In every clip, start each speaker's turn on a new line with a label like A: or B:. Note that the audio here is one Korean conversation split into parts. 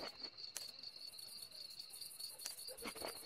A: Thank you.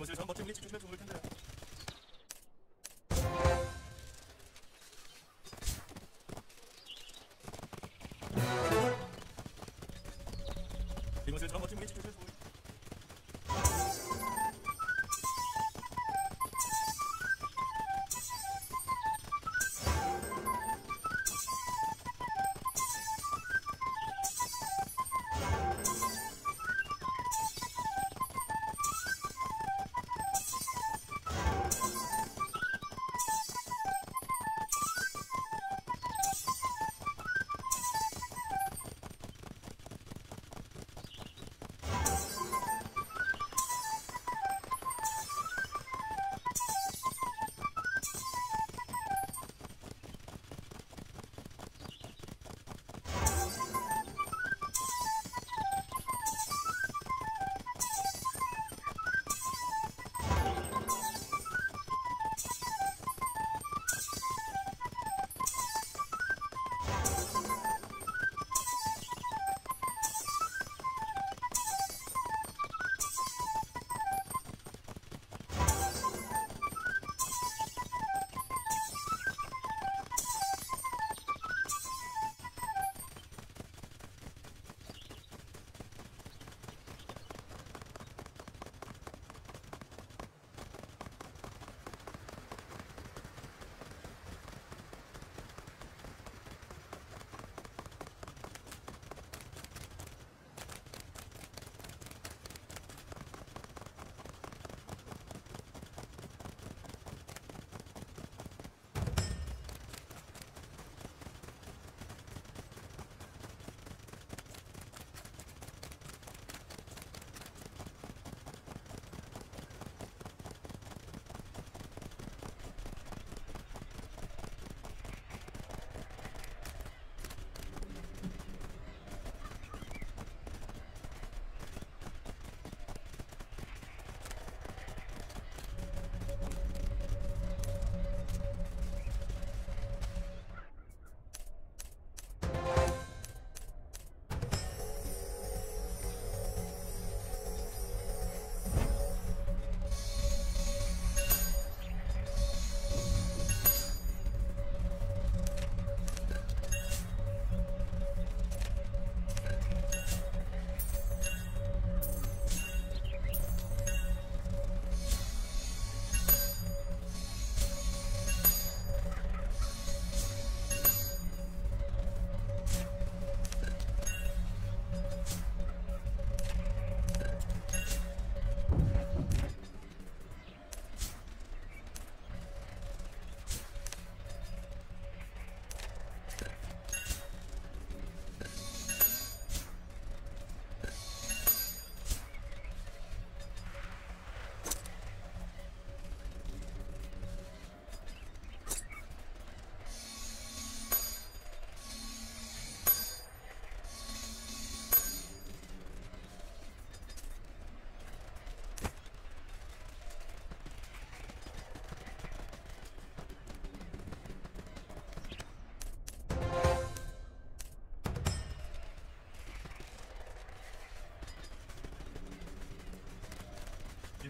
A: 이곳을 전 멋진 우리 지키시면 좋을 텐데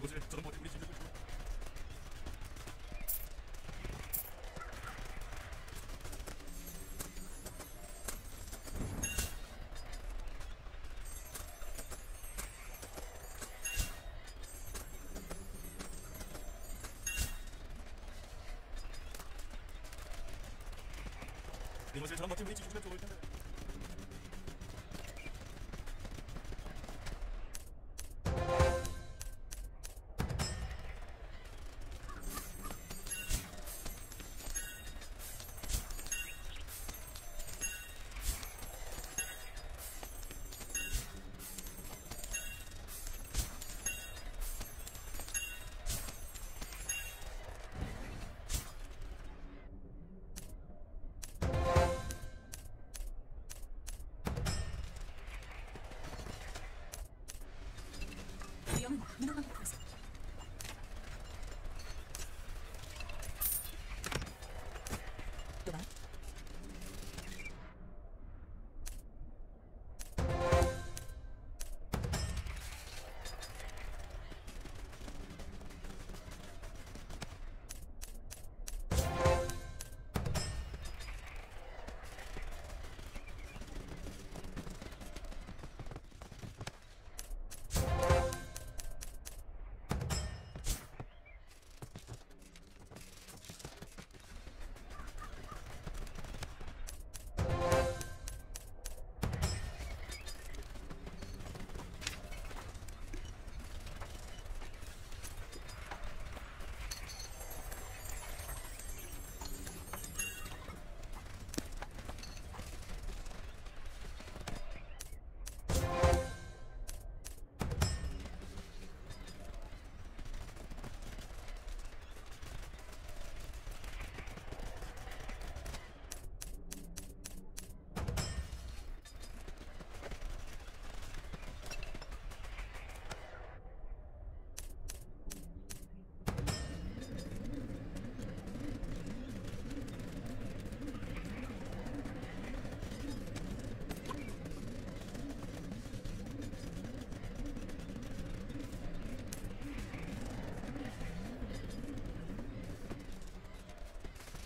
A: 이곳을 전 멋진 우리 지키시면 좋을 이곳을 전 멋진 우리 지키시면 좋을 텐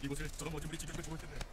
A: 이곳을 저런 멋진 분이 지켜주면 좋을 텐데.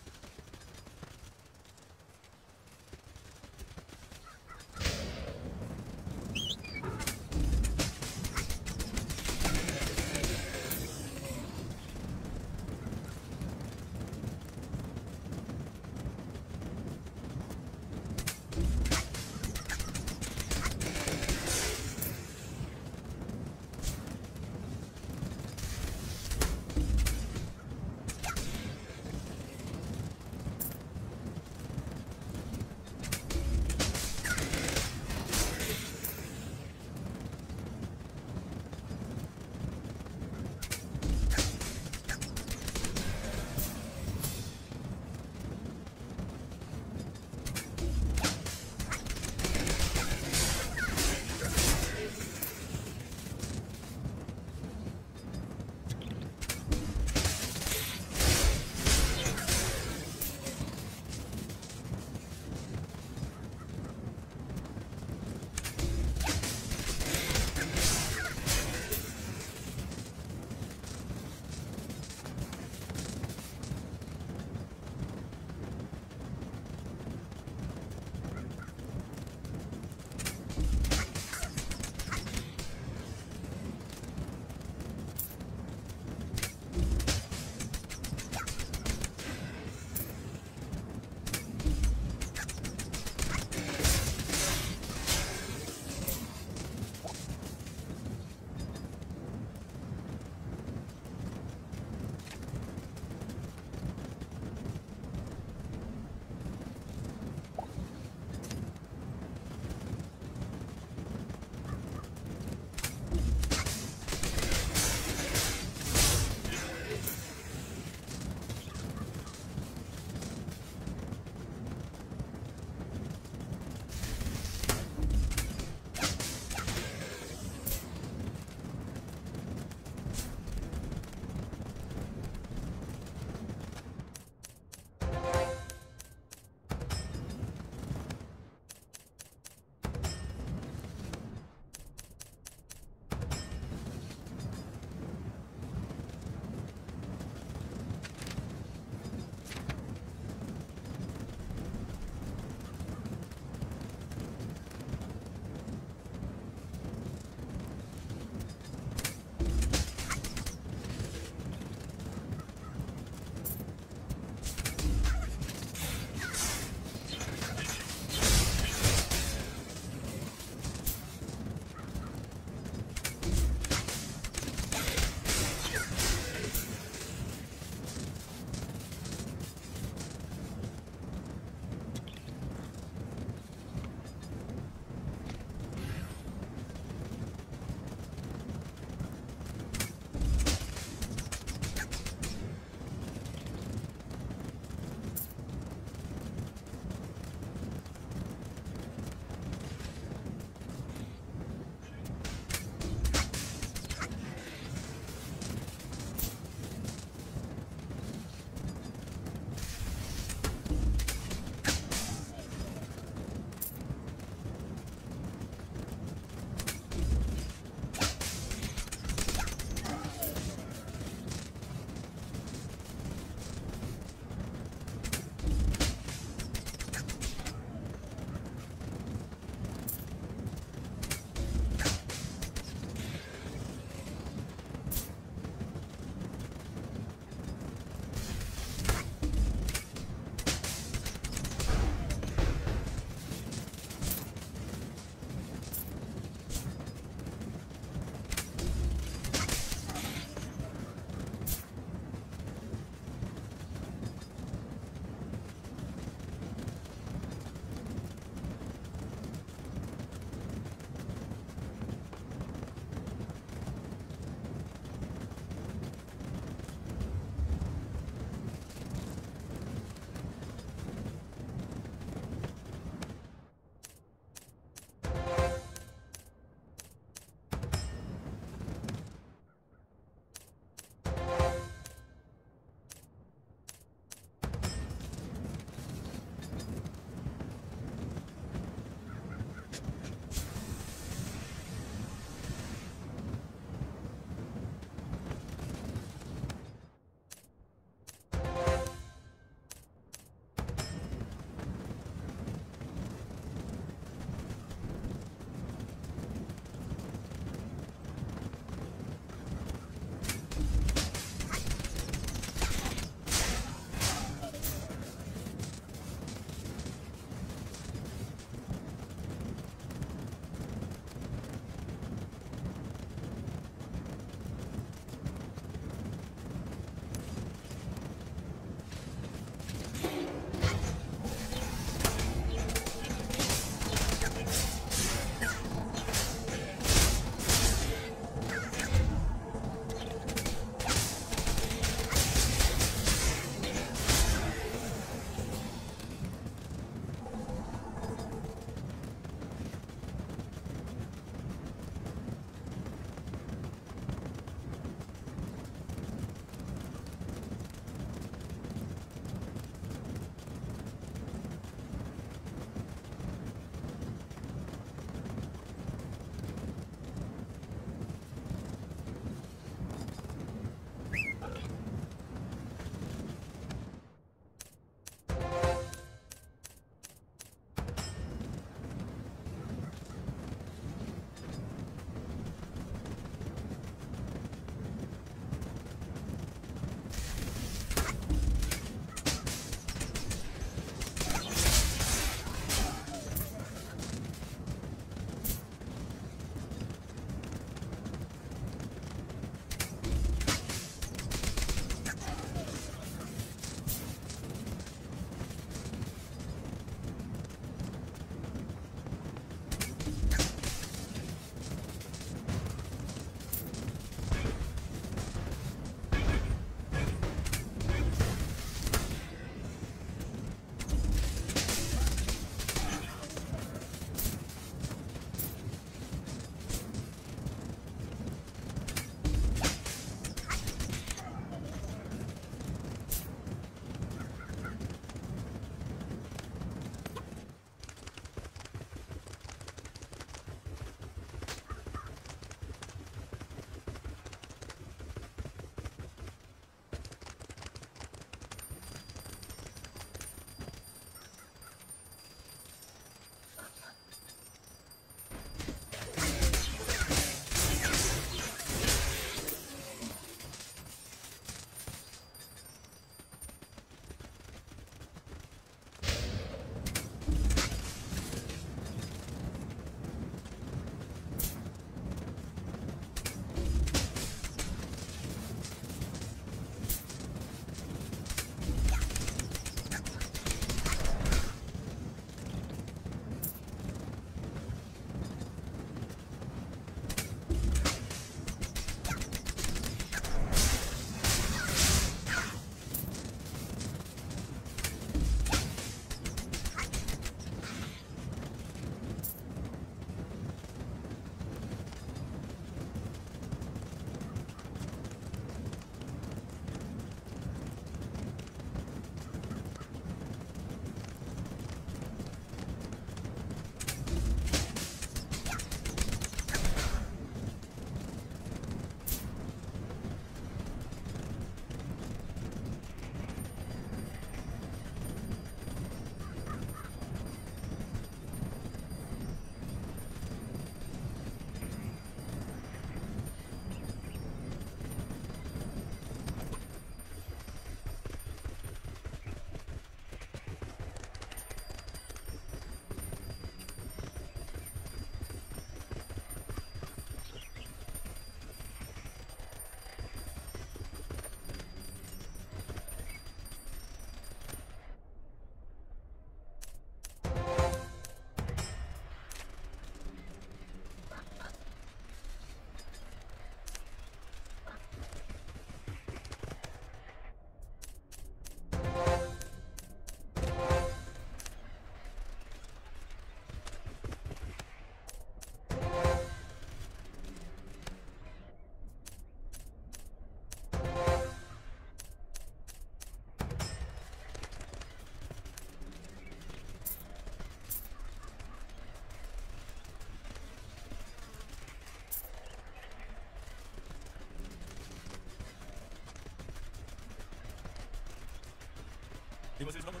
A: 이것을 저먼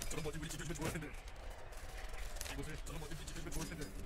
A: 저 미치겠네. 먼저 우리 지켜주면 좋을 텐데. 이곳을 저런 먼저 우리 지켜주면 좋을 텐데.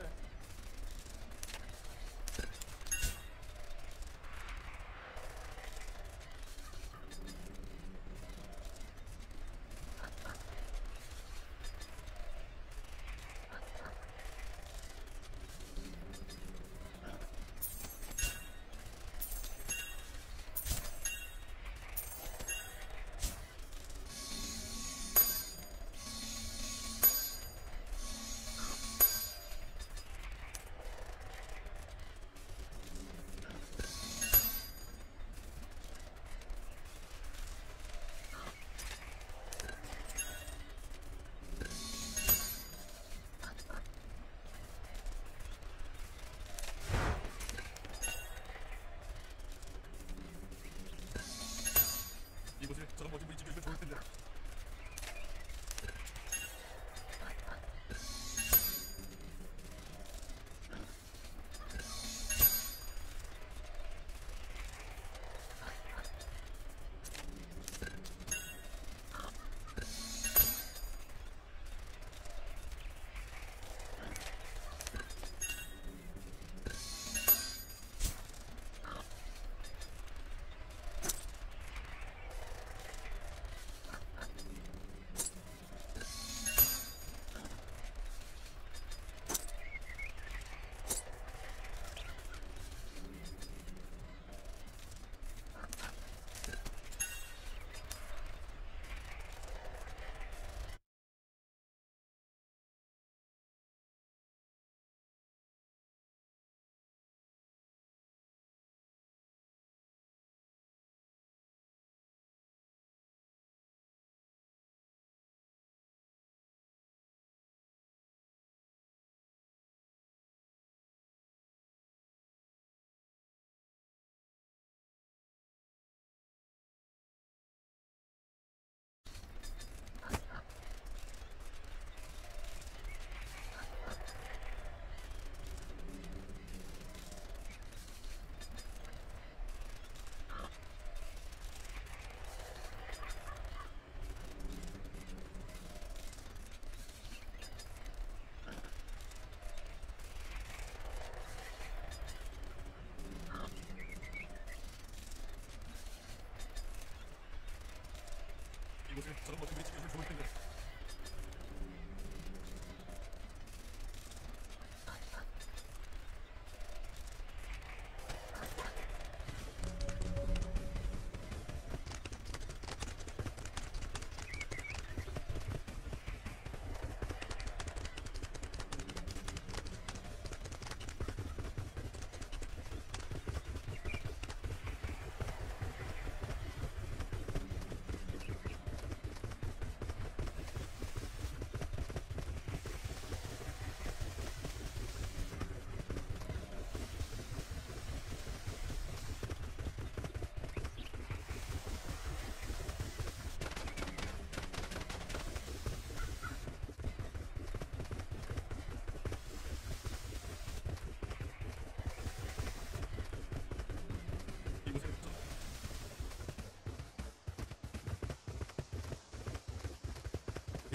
A: 이곳을 저런 먼저 우리 지켜주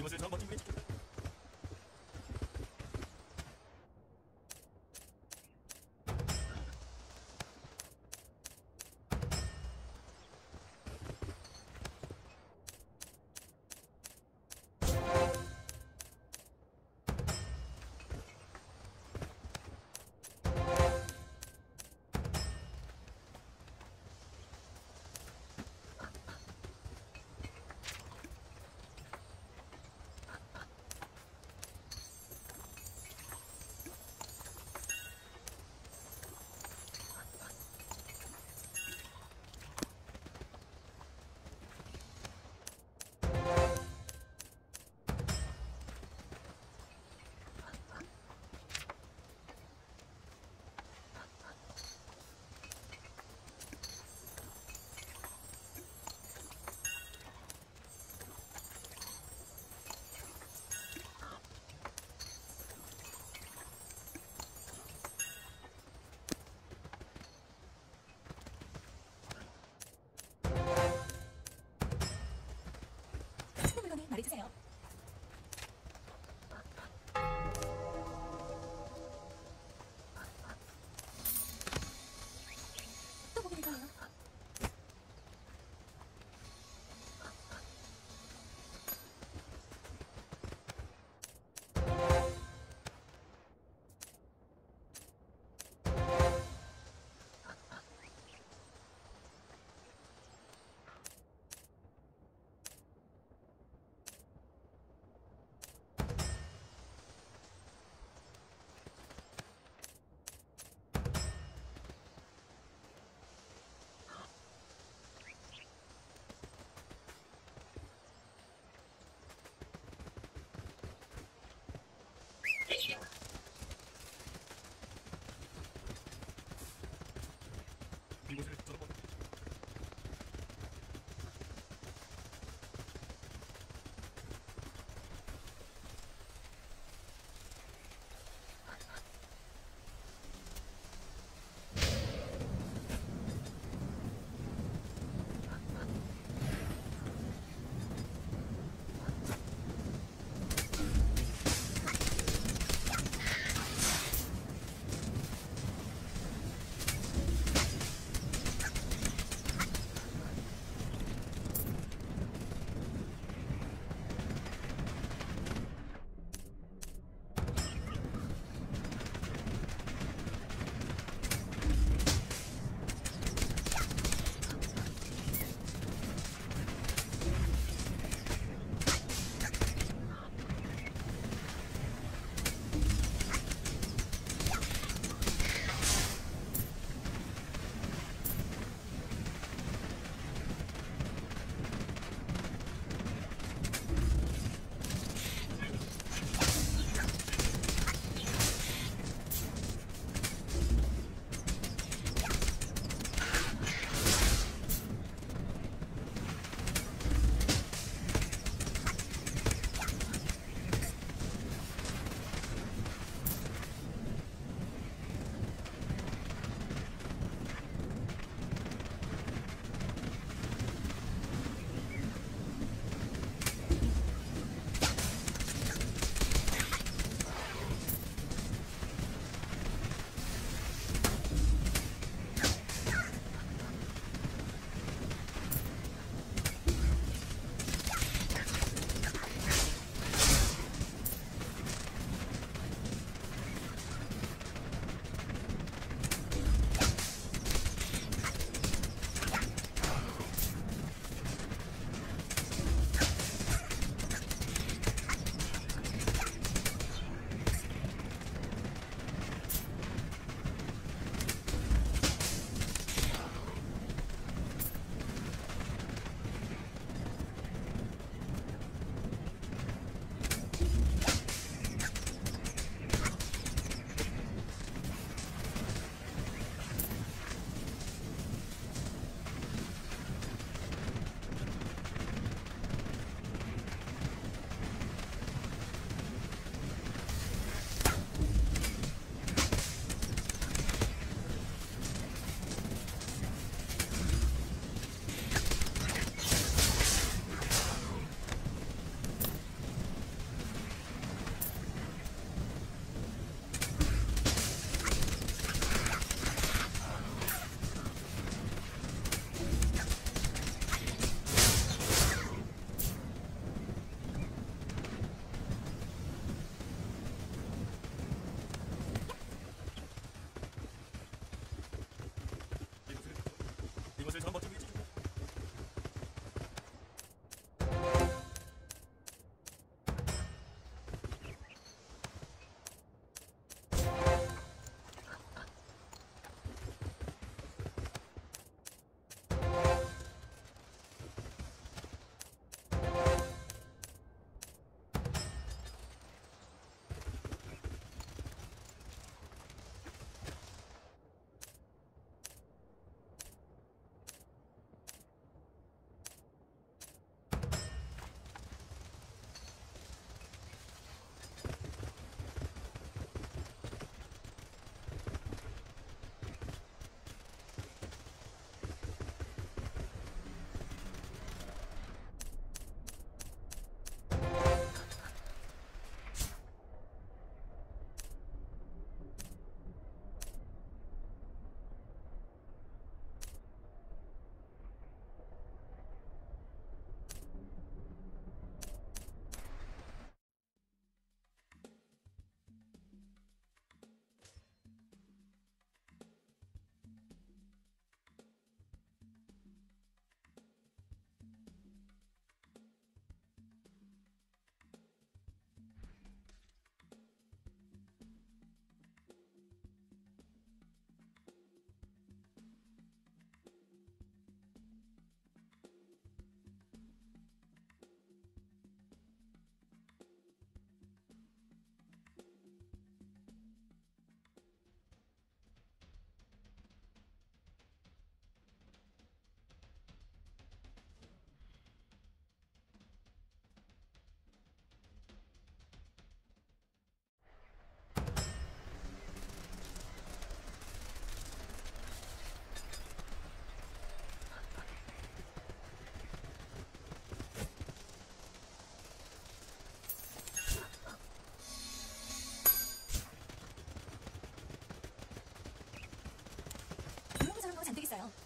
A: 이곳을 저런 먼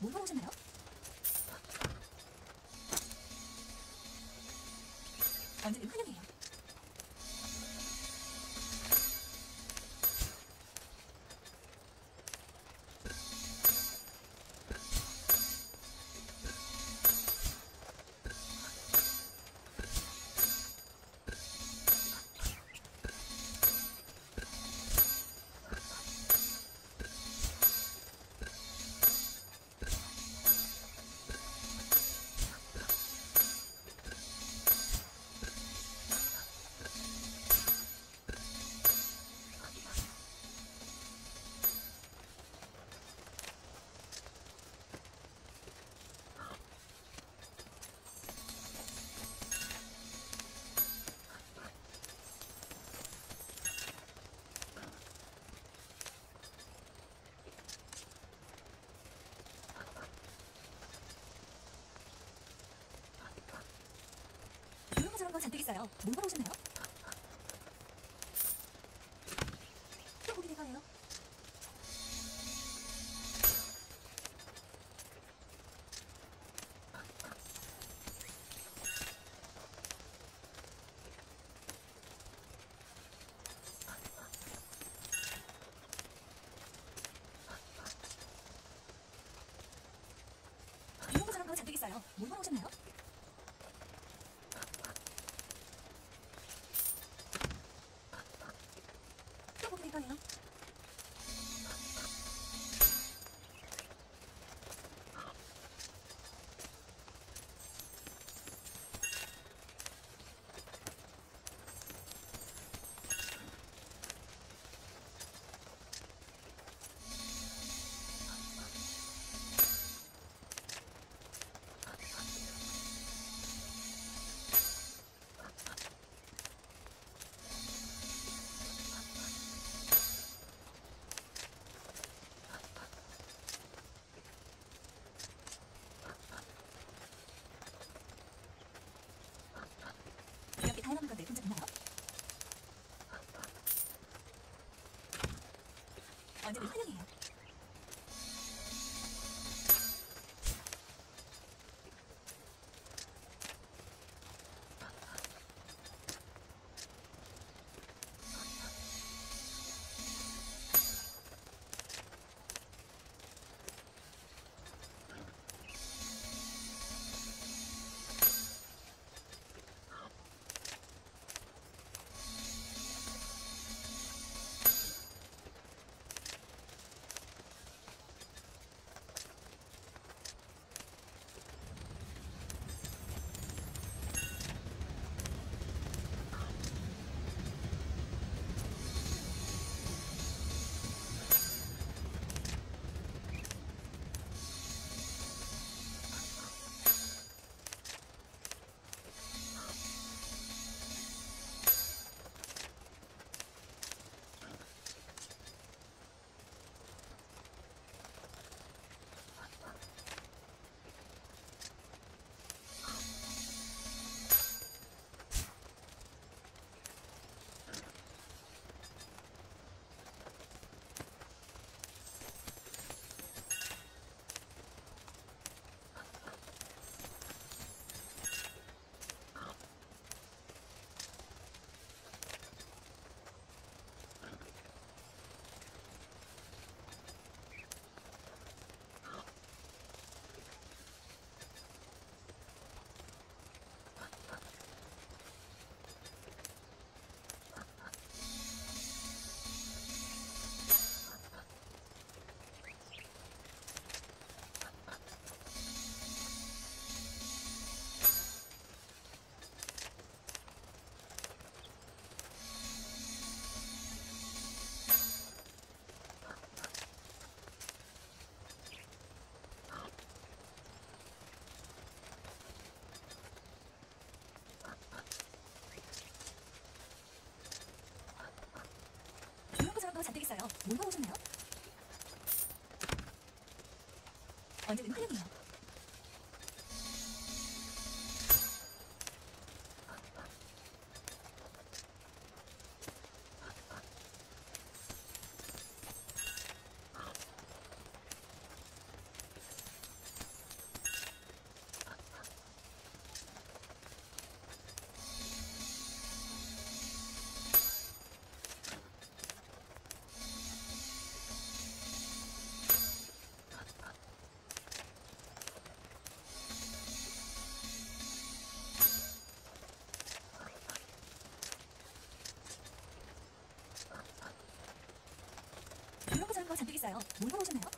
B: 뭘 보러 오셨나요? 이런 저런 거 잔뜩 있어요. 뭘 보러 오셨나요? 또 저런 거 잔뜩 있어요. 뭘 보러 오셨나요? 아니, 아니, 아니. 있어요. 뭘 보고 오셨나요? 언제든 환영해요. 블로그 자는 거 잔뜩 있어요. 뭘 보고 오셨나요?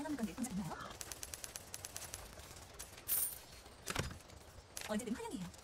B: 다양한 건데 혼자 있나요? 언제든 환영해요.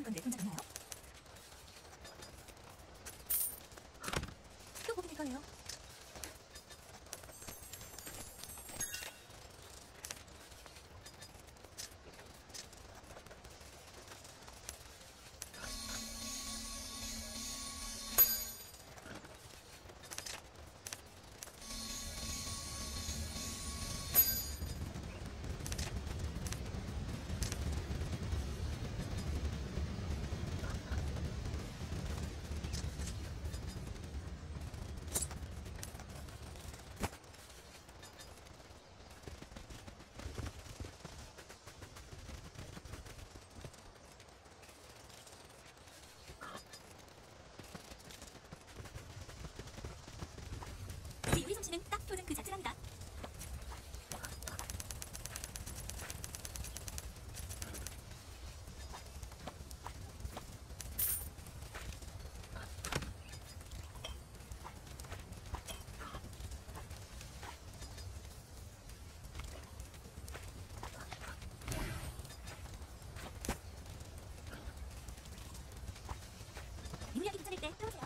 B: 남은 건데 괜 도는 그 자체랍니다. 입력이 괜찮을 때 들어오세요.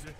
A: 이곳을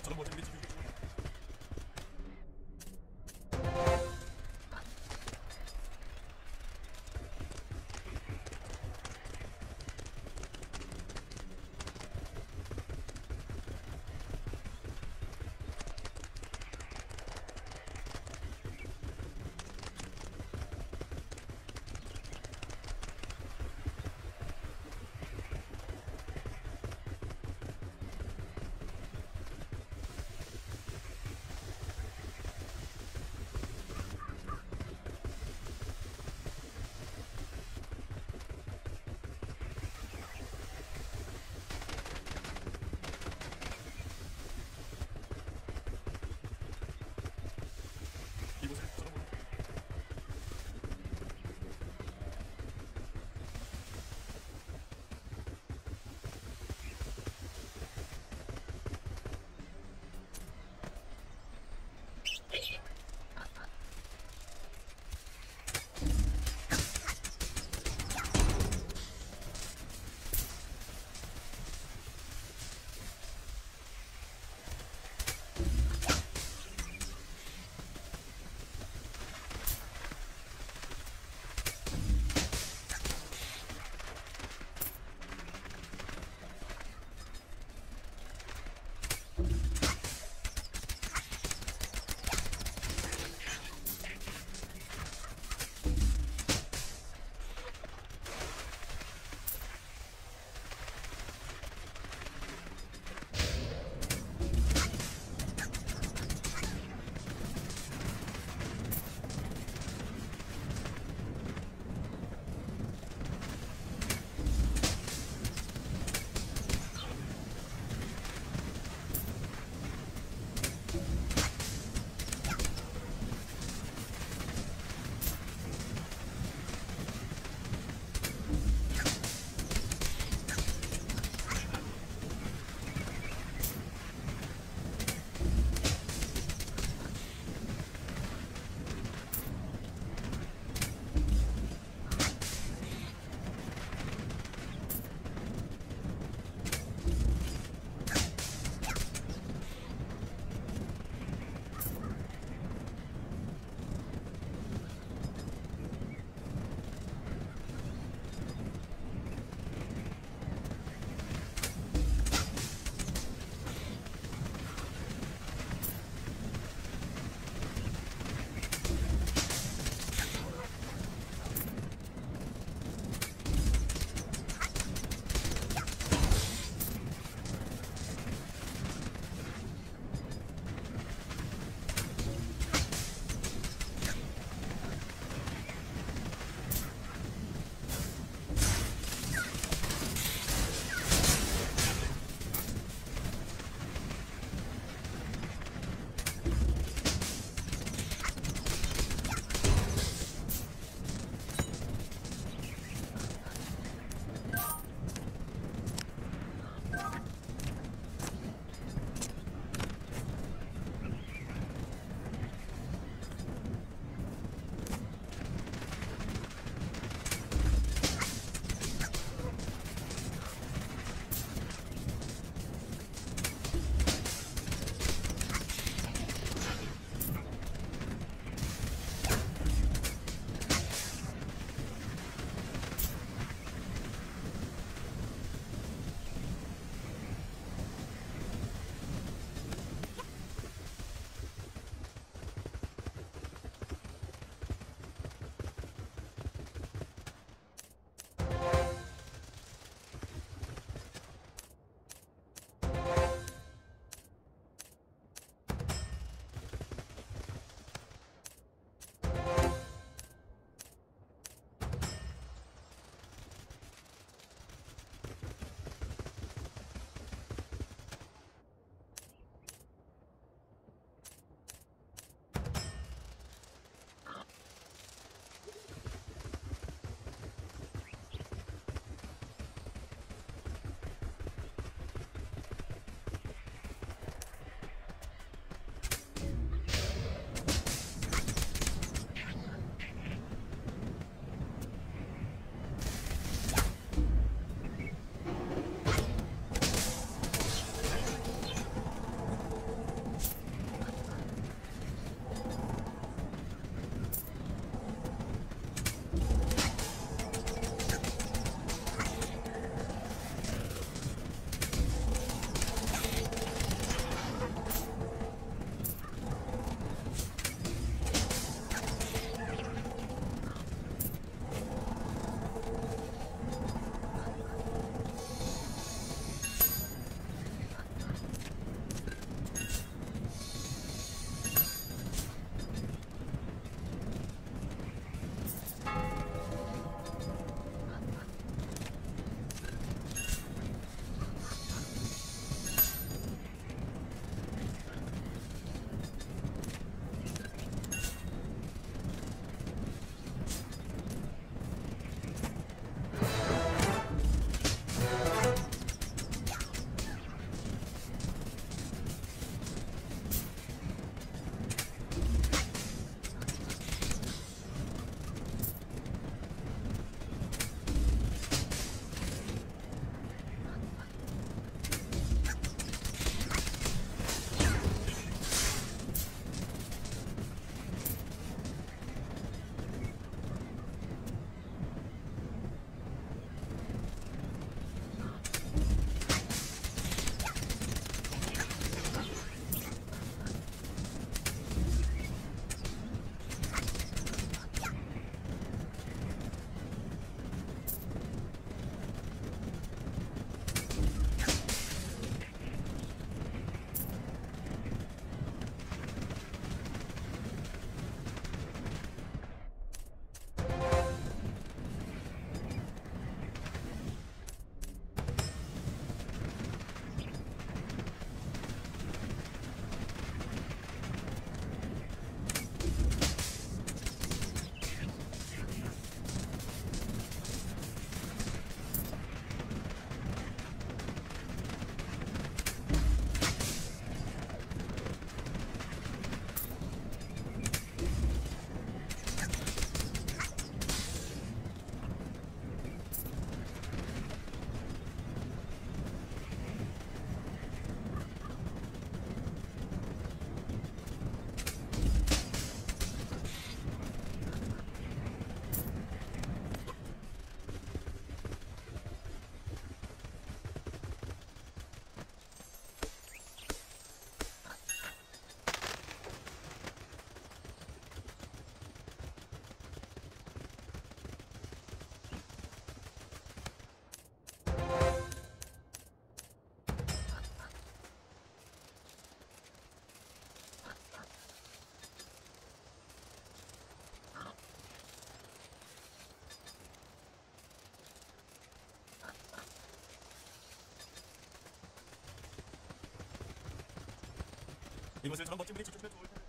A: 이곳을 저런 멋진 분이 지켜주면 좋을 텐데.